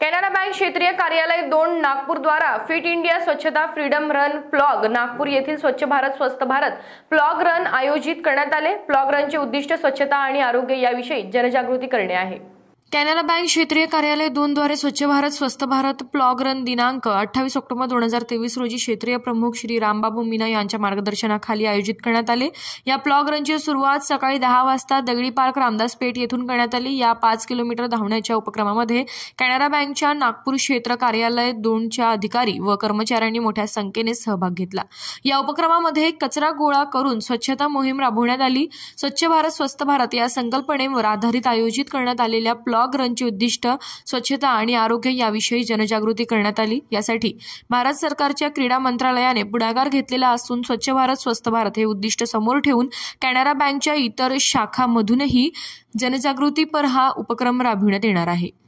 Canara bank क्षेत्रीय कार्यालय दोन नागपूर द्वारा फिट इंडिया स्वच्छता फ्रीडम रन प्लॉग नागपूर येथील स्वच्छ भारत स्वस्थ भारत प्लॉग रन आयोजित करण्यात आले. प्लॉग रनचे उद्दिष्ट स्वच्छता आणि आरोग्य याविषयी जनजागृती करणे आहे. कॅनरा बँक क्षेत्रीय कार्यालय दोन द्वारे स्वच्छ भारत स्वस्थ भारत प्लॉग रन दिनांक अठ्ठावीस ऑक्टोबर दोन हजार तेवीस रोजी क्षेत्रीय प्रमुख श्री रामबाबू मीना यांच्या मार्गदर्शनाखाली आयोजित करण्यात आले. या प्लॉग रनची सुरुवात सकाळी दहा वाजता दगडी पार्क रामदास पेठ येथून करण्यात आली. या पाच किलोमीटर धावण्याच्या उपक्रमामध्ये कॅनरा बँकच्या नागपूर क्षेत्र कार्यालय दोनच्या अधिकारी व कर्मचाऱ्यांनी मोठ्या संख्येने सहभाग घेतला. या उपक्रमामध्ये कचरा गोळा करून स्वच्छता मोहीम राबवण्यात आली. स्वच्छ भारत स्वस्थ भारत या संकल्पनेवर आधारित आयोजित करण्यात आलेल्या प्लॉग रनची उद्दिष्ट स्वच्छता आणि आरोग्य याविषयी जनजागृती करण्यात आली. यासाठी भारत सरकारच्या क्रीडा मंत्रालयाने पुढाकार घेतलेला असून स्वच्छ भारत स्वस्थ भारत हे उद्दिष्ट समोर ठेवून कॅनरा बँकच्या इतर शाखांमधूनही जनजागृतीपर हा उपक्रम राबविण्यात येणार आहे.